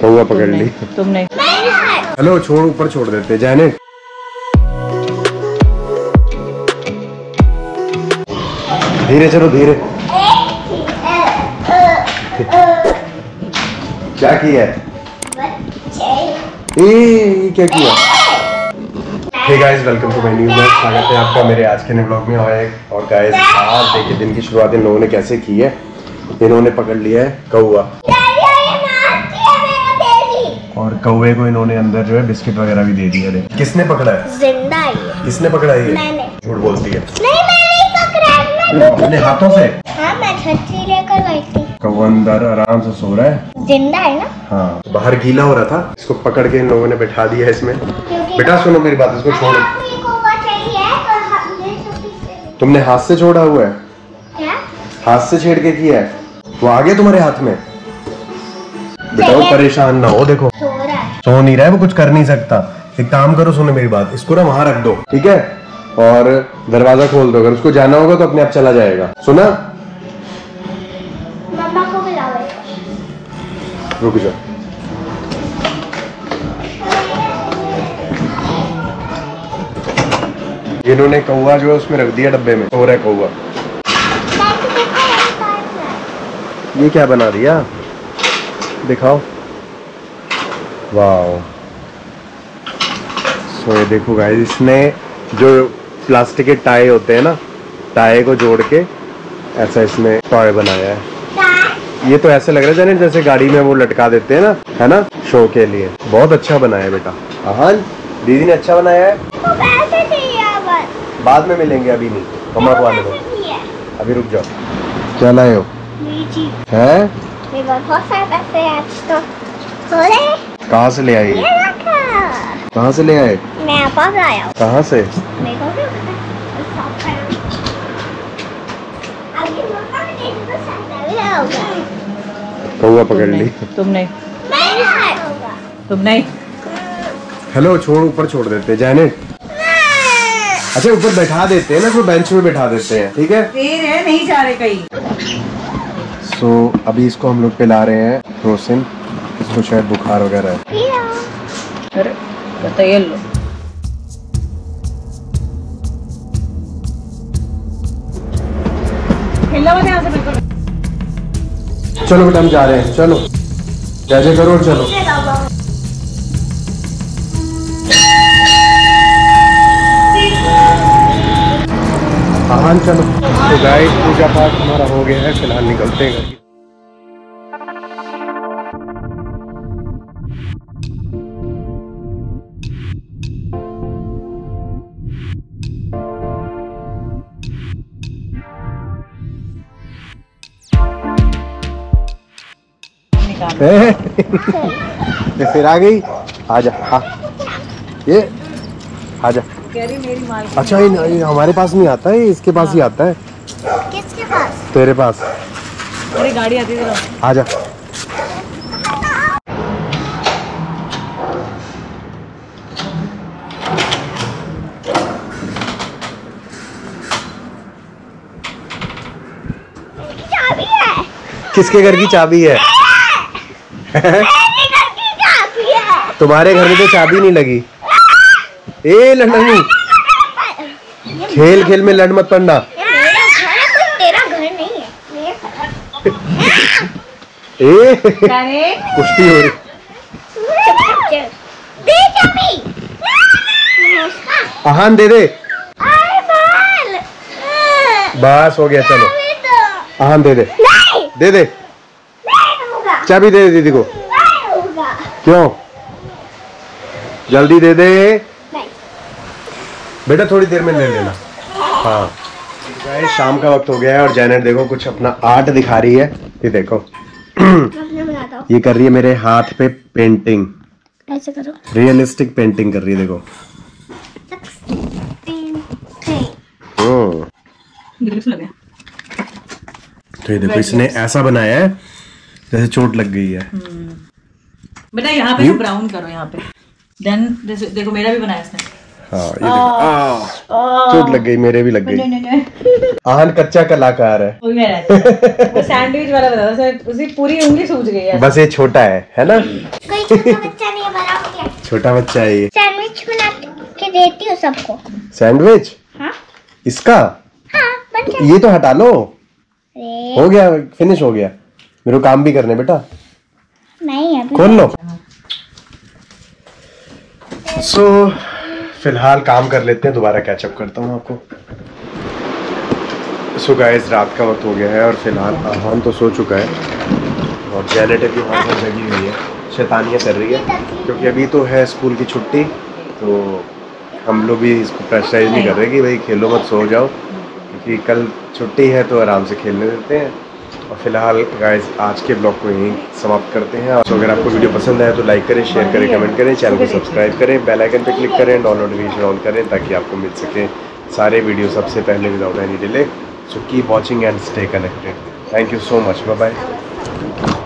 कौआ पकड़ ली। तुम नहीं हेलो छोड़ ऊपर छोड़ देते जाने। धीरे चलो धीरे। क्या किया? ए क्या किया? Hey guys welcome to my new blog स्वागत है आपका मेरे आज के नए ब्लॉग में और एक और गाइस आज देखिए दिन की शुरुआत इन लोगों ने कैसे की है? इन्होंने पकड़ लिया है कौआ और कौवे को इन्होंने अंदर जो है बिस्किट वगैरह भी दे दिया है किसने पकड़ा है? ज़िंदा है किसने पकड़ा है मैंने। झूठ बोलती है। नहीं मैं नहीं पकड़ा अपने हाथों से? हाँ मैं छतरी लेकर गई थी। कौवा अंदर आराम से सो रहा है। ज़िंदा है ना? हाँ। तो बाहर गीला हो रहा था इसको पकड़ के इन लोगों ने बैठा दिया है इसमें। बेटा सुनो मेरी बात इसको छोड़ो। तो तुमने हाथ से छोड़ा हुआ है? क्या? हाथ से छेड़ के किया है? वो आ गया तुम्हारे हाथ में? वो परेशान ना हो देखो। सो रहा है। सो नहीं रहा है वो कुछ कर नहीं सकता। एक काम करो सुनो मेरी बात। इसको ना वहाँ रख दो ठीक है? और दरवाज़ा खोल दो। अगर उसको जाना होगा तो अपने आप चला जाएगा। सुना? को रुक जाओ इन्होंने कौवा जो है उसमें रख दिया डब्बे में। हो रहा है कौवा। बैठ के देखो मेरे पास है। ये क्या बना दिया? दिखाओ। वाओ। सो ये देखो गाइस इसने जो प्लास्टिक के टाई होते हैं ना टाई को जोड़ के ऐसा इसने टॉय बनाया है। ये तो ऐसे लग रहा है जाने जैसे गाड़ी में वो लटका देते हैं ना है ना? शो के लिए। बहुत अच्छा बनाया है बेटा। हाँ दीदी ने अच्छा बनाया है। तो बाद में मिलेंगे अभी नहीं। मम्मा को आने दो। अभी रुक जाओ। क्या लाए हो? है? मेरे पास बहुत सारे पैसे आज तो थोड़े कहाँ से ले आई कहाँ से ले आए मैं पास आया कहाँ से मेरे को पता कौआ पकड़ ली तुम नहीं मैं नहीं खाऊँगा तुम नहीं हेलो छोड़ ऊपर छोड़ देते जाने अच्छा ऊपर बैठा देते हैं ना फिर बेंच में बैठा देते हैं। ठीक है? है नहीं जा रहे कहीं। सो so, अभी इसको हम लोग पिला रहे हैं फ्रोसिन इसको शायद बुखार वगैरह है। अरे बताइए लो। चलो बेटा हम जा रहे हैं। चलो। जैसे करो और चलो। हाँ चलो। तो गाइस पूजा पाठ हमारा हो गया है फ़िलहाल निकलते हैं घर की। फिर आ गई। आजा हाँ। ये आजा। कह रही मेरी अच्छा ये ये हमारे पास नहीं आता है इसके पास ही आता है। किसके पास? तेरे पास। मेरी गाड़ी आती थी आजा चाबी किसके घर की चाबी है? मेरे घर की चाबी है। तुम्हारे घर में तो चाबी नहीं लगी। ए लड़नी खेल खेल में लड़ मत पड़ना मेरा घर है कोई तेरा घर नहीं है मेरा घर ए कुश्ती हो रही। आहान दे दे। बाल। बस हो गया चलो। चाबी आहान दे दे। दे दे। चाबी दे दे दीदी को। क्यों? जल्दी दे दे। बेटा थोड़ी देर में ले लेना। हाँ। गाइस शाम का वक्त हो गया है और जैनेट देखो कुछ अपना आर्ट दिखा रही है। ये देखो। अपने बनाता हूँ ये कर रही है मेरे हाथ पे पेंटिंग ऐसे करो। रियलिस्टिक पेंटिंग कर रही है देखो। हम्म लगे तो ये देखो इसने ऐसा बनाया है जैसे चोट लग गई है। बेटा यहाँ पे ब्राउन करो यहाँ पे। देन देखो मेरा भी बनाया इसने। हाँ ये देखो। चोट लग गई मेरे भी लग गई। आहन कच्चा कलाकार है। है सैंडविच वाला बता उसे उसकी पूरी उंगली सूज गई है। बस ये छोटा है है ना? छोटा बच्चा है बड़ा हो गया। छोटा बच्चा है ये। सैंडविच बना के देती हूँ सबको। सैंडविच हाँ। इसका? हाँ ये तो हटा लो। हो गया फिनिश हो गया। मेरे काम भी करने बेटा। नहीं अभी खोल लो। सो फ़िलहाल काम कर लेते हैं, दोबारा कैचअप करता हूँ आपको। सो गाइस रात का वक्त हो गया है और फ़िलहाल आहान तो सो चुका है और जैनेटर भी वहाँ पर जगी हुई है। शैतानियाँ कर रही है, क्योंकि अभी तो है स्कूल की छुट्टी तो हम लोग भी इसको प्रेशराइज नहीं कर रहे कि भाई खेलो मत, सो जाओ, क्योंकि कल छुट्टी है तो आराम से खेलने देते हैं। और फ़िलहाल गाइस आज के ब्लॉग को यहीं समाप्त करते हैं। तो अगर आपको वीडियो पसंद आए तो लाइक करें शेयर करें कमेंट करें चैनल को सब्सक्राइब करें बेल आइकन पर क्लिक करें डॉल नोटिफिकेशन ऑन करें ताकि आपको मिल सके सारे वीडियो सबसे पहले without any delay so keep watching and stay connected thank you so much bye bye